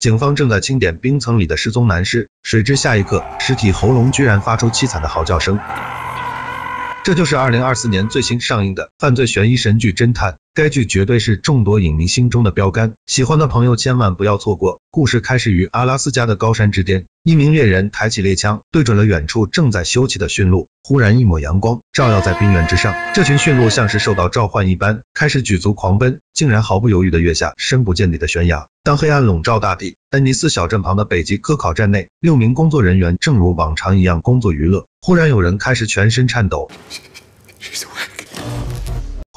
警方正在清点冰层里的失踪男尸，谁知下一刻，尸体喉咙居然发出凄惨的嚎叫声。这就是二零二四年最新上映的犯罪悬疑神剧《侦探》，该剧绝对是众多影迷心中的标杆，喜欢的朋友千万不要错过。故事开始于阿拉斯加的高山之巅，一名猎人抬起猎枪，对准了远处正在休憩的驯鹿。忽然，一抹阳光照耀在冰原之上，这群驯鹿像是受到召唤一般，开始举足狂奔，竟然毫不犹豫地跃下深不见底的悬崖。当黑暗笼罩大地，恩尼斯小镇旁的北极科考站内，六名工作人员正如往常一样工作娱乐。忽然，有人开始全身颤抖。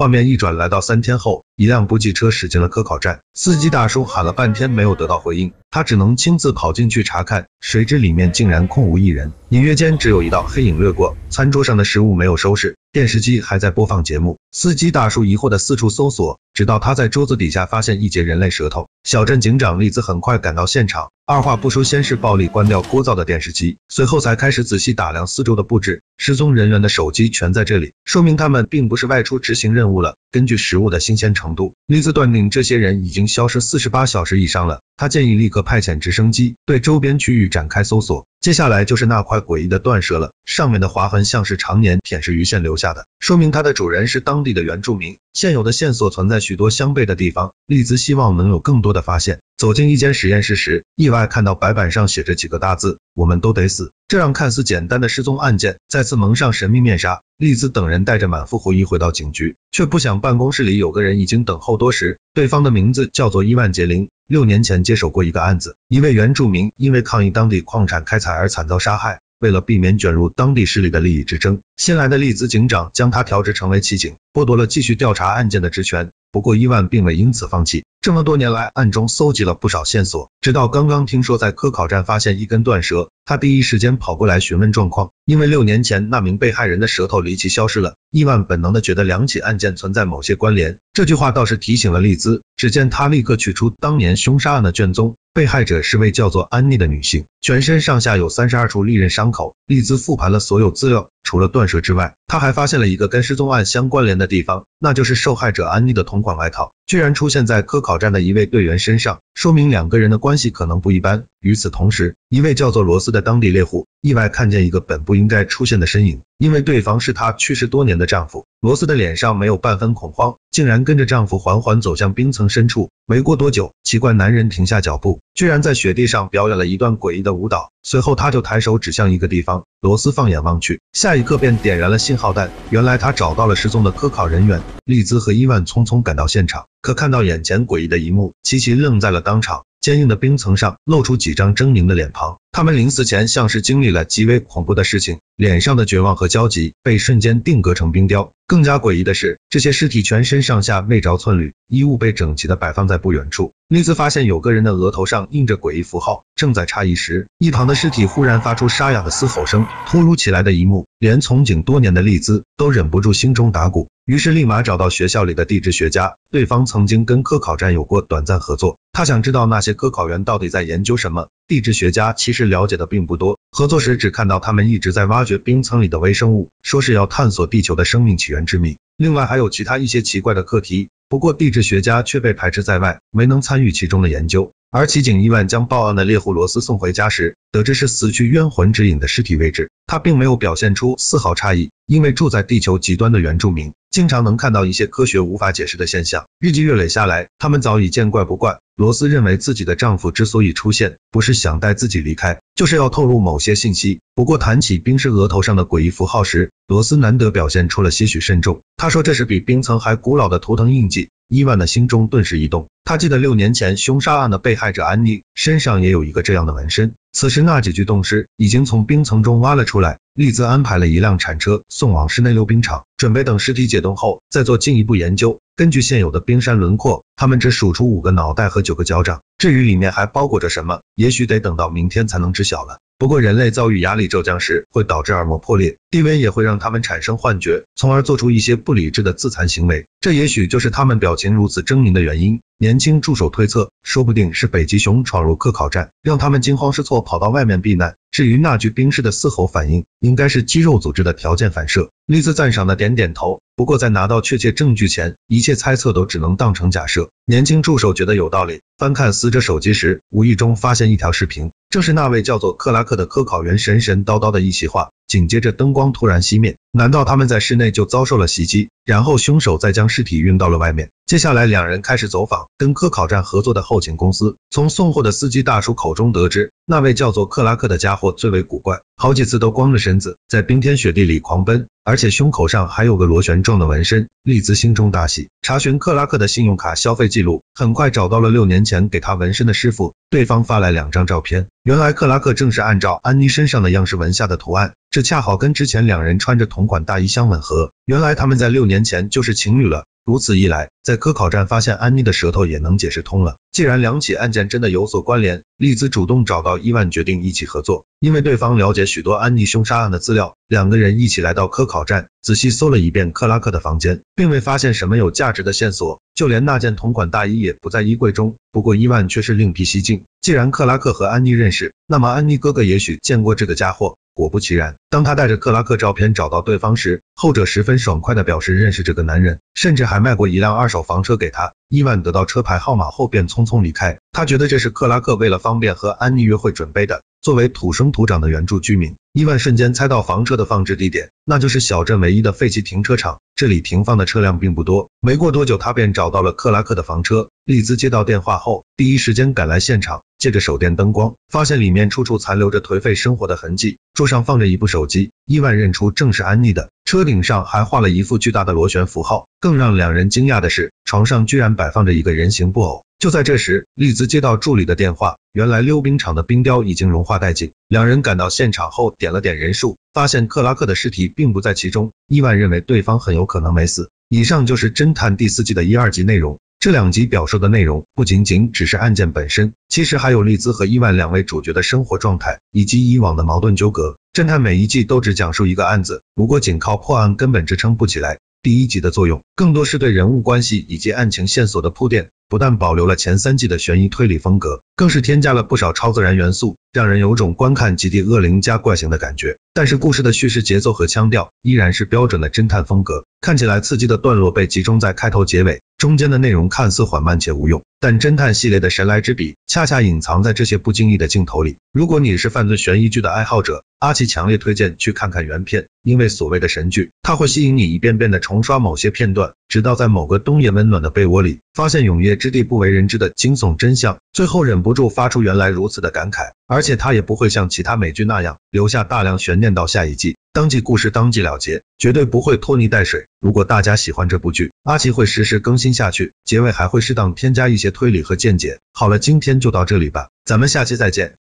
画面一转，来到三天后，一辆补给车驶进了科考站，司机大叔喊了半天没有得到回应，他只能亲自跑进去查看，谁知里面竟然空无一人，隐约间只有一道黑影掠过，餐桌上的食物没有收拾，电视机还在播放节目。司机大叔疑惑的四处搜索，直到他在桌子底下发现一截人类舌头。小镇警长丽兹很快赶到现场，二话不说，先是暴力关掉聒噪的电视机，随后才开始仔细打量四周的布置。失踪人员的手机全在这里，说明他们并不是外出执行任务了。根据食物的新鲜程度，丽兹断定这些人已经消失四十八小时以上了。他建议立刻派遣直升机对周边区域展开搜索。接下来就是那块诡异的断舌了，上面的划痕像是常年舔舐鱼线留下的，说明它的主人是当地的原住民。现有的线索存在许多相悖的地方，丽兹希望能有更多的发现。走进一间实验室时，意外看到白板上写着几个大字：“我们都得死。”这让看似简单的失踪案件再次蒙上神秘面纱。丽兹等人带着满腹狐疑回到警局，却不想办公室里有个人已经等候多时，对方的名字叫做伊万杰林。六年前接手过一个案子，一位原住民因为抗议当地矿产开采而惨遭杀害。为了避免卷入当地势力的利益之争，新来的利兹警长将他调职成为骑警，剥夺了继续调查案件的职权。不过伊万并未因此放弃，这么多年来暗中搜集了不少线索，直到刚刚听说在科考站发现一根断舌，他第一时间跑过来询问状况。因为六年前那名被害人的舌头离奇消失了，伊万本能的觉得两起案件存在某些关联。这句话倒是提醒了利兹，只见他立刻取出当年凶杀案的卷宗，被害者是位叫做安妮的女性，全身上下有三十二处利刃伤口。丽兹复盘了所有资料。除了断舌之外，她还发现了一个跟失踪案相关联的地方，那就是受害者安妮的同款外套居然出现在科考站的一位队员身上，说明两个人的关系可能不一般。与此同时，一位叫做罗斯的当地猎户意外看见一个本不应该出现的身影，因为对方是她去世多年的丈夫。罗斯的脸上没有半分恐慌，竟然跟着丈夫缓缓走向冰层深处。没过多久，奇怪男人停下脚步，居然在雪地上表演了一段诡异的舞蹈。随后，他就抬手指向一个地方。罗斯放眼望去，下一刻便点燃了信号弹。原来他找到了失踪的科考人员。利兹和伊万匆匆赶到现场，可看到眼前诡异的一幕，齐齐愣在了当场。坚硬的冰层上露出几张狰狞的脸庞，他们临死前像是经历了极为恐怖的事情，脸上的绝望和焦急被瞬间定格成冰雕。更加诡异的是，这些尸体全身上下未着寸缕，衣物被整齐的摆放在不远处。丽兹发现有个人的额头上印着诡异符号，正在诧异时，一旁的尸体忽然发出沙哑的嘶吼声。突如其来的一幕，连从警多年的丽兹都忍不住心中打鼓。于是立马找到学校里的地质学家，对方曾经跟科考站有过短暂合作，他想知道那些科考员到底在研究什么。地质学家其实了解的并不多，合作时只看到他们一直在挖掘冰层里的微生物，说是要探索地球的生命起源之谜。另外还有其他一些奇怪的课题，不过地质学家却被排斥在外，没能参与其中的研究。而骑警伊万将报案的猎户罗斯送回家时，得知是死去冤魂指引的尸体位置，他并没有表现出丝毫诧异，因为住在地球极端的原住民。经常能看到一些科学无法解释的现象，日积月累下来，他们早已见怪不怪。罗斯认为自己的丈夫之所以出现，不是想带自己离开，就是要透露某些信息。不过谈起冰尸额头上的诡异符号时，罗斯难得表现出了些许慎重。他说这是比冰层还古老的图腾印记。伊万的心中顿时一动，他记得六年前凶杀案的被害者安妮身上也有一个这样的纹身。此时那几具冻尸已经从冰层中挖了出来，利兹安排了一辆铲车送往室内溜冰场，准备等尸体解冻后再做进一步研究。根据现有的冰山轮廓，他们只数出五个脑袋和九个脚掌，至于里面还包裹着什么，也许得等到明天才能知小了。不过人类遭遇压力骤降时，会导致耳膜破裂，低温也会让他们产生幻觉，从而做出一些不理智的自残行为。这也许就是他们表情如此狰狞的原因。年轻助手推测，说不定是北极熊闯入科考站，让他们惊慌失措跑到外面避难。至于那具冰尸的嘶吼反应，应该是肌肉组织的条件反射。丽兹赞赏的点点头。不过在拿到确切证据前，一切猜测都只能当成假设。年轻助手觉得有道理，翻看死者手机时，无意中发现一条视频，正是那位叫做克拉克的科考员神神叨叨的一席话。紧接着灯光突然熄灭，难道他们在室内就遭受了袭击？然后凶手再将尸体运到了外面。接下来两人开始走访跟科考站合作的后勤公司，从送货的司机大叔口中得知，那位叫做克拉克的家伙最为古怪，好几次都光着身子在冰天雪地里狂奔。而且胸口上还有个螺旋状的纹身，丽兹心中大喜，查询克拉克的信用卡消费记录，很快找到了六年前给他纹身的师傅，对方发来两张照片，原来克拉克正是按照安妮身上的样式纹下的图案，这恰好跟之前两人穿着同款大衣相吻合，原来他们在六年前就是情侣了。如此一来，在科考站发现安妮的舌头也能解释通了。既然两起案件真的有所关联，丽兹主动找到伊万，决定一起合作。因为对方了解许多安妮凶杀案的资料，两个人一起来到科考站，仔细搜了一遍克拉克的房间，并未发现什么有价值的线索，就连那件同款大衣也不在衣柜中。不过伊万却是另辟蹊径，既然克拉克和安妮认识，那么安妮哥哥也许见过这个家伙。果不其然，当他带着克拉克照片找到对方时，后者十分爽快的表示认识这个男人，甚至还卖过一辆二手房车给他。伊万得到车牌号码后便匆匆离开，他觉得这是克拉克为了方便和安妮约会准备的。作为土生土长的原住居民，伊万瞬间猜到房车的放置地点，那就是小镇唯一的废弃停车场。这里停放的车辆并不多。没过多久，他便找到了克拉克的房车。丽兹接到电话后，第一时间赶来现场，借着手电灯光，发现里面处处残留着颓废生活的痕迹。桌上放着一部手机，伊万认出正是安妮的。车顶上还画了一副巨大的螺旋符号。更让两人惊讶的是，床上居然摆放着一个人形布偶。就在这时，丽兹接到助理的电话，原来溜冰场的冰雕已经融化殆尽。两人赶到现场后，点了点人数，发现克拉克的尸体并不在其中。伊万认为对方很有可能没死。以上就是侦探第四季的一二集内容。这两集表述的内容不仅仅只是案件本身，其实还有丽兹和伊万两位主角的生活状态，以及以往的矛盾纠葛。侦探每一季都只讲述一个案子，如果仅靠破案根本支撑不起来。第一集的作用更多是对人物关系以及案情线索的铺垫，不但保留了前三季的悬疑推理风格，更是添加了不少超自然元素，让人有种观看极地恶灵加怪形的感觉。但是故事的叙事节奏和腔调依然是标准的侦探风格，看起来刺激的段落被集中在开头结尾。中间的内容看似缓慢且无用，但侦探系列的神来之笔恰恰隐藏在这些不经意的镜头里。如果你是犯罪悬疑剧的爱好者，阿奇强烈推荐去看看原片，因为所谓的神剧，它会吸引你一遍遍的重刷某些片段，直到在某个冬夜温暖的被窝里，发现永夜之地不为人知的惊悚真相，最后忍不住发出原来如此的感慨。而且它也不会像其他美剧那样留下大量悬念到下一季。当季故事当季了结，绝对不会拖泥带水。如果大家喜欢这部剧，阿奇会实时更新下去，结尾还会适当添加一些推理和见解。好了，今天就到这里吧，咱们下期再见。